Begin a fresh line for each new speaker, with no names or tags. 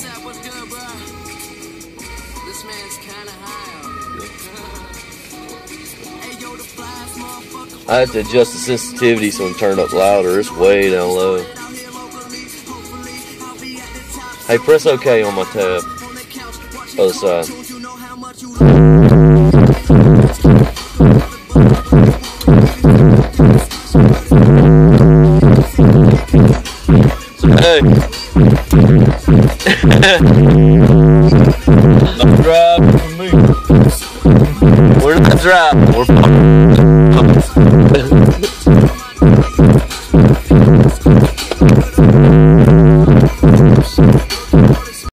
What's good, bro? This man's kinda high.
I had to adjust the sensitivity so it turned up louder. It's way down low. Hey, press OK on my tab. Other side. Hey.
For me.
We're not. We're